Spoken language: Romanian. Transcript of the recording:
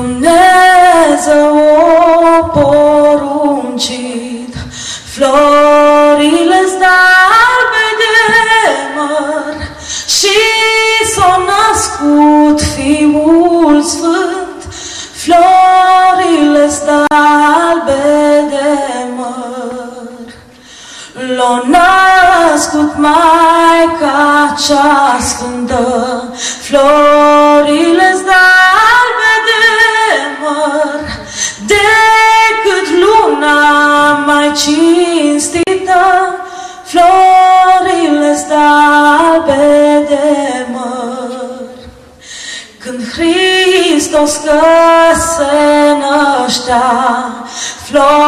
Dumnezeu o poruncit, florile albe de măr și s-a născut Fiul Sfânt, florile albe de măr. L-a născut Maica cea sfântă, mai cinstită, florile albe de măr. Când Hristos că se năștea, florile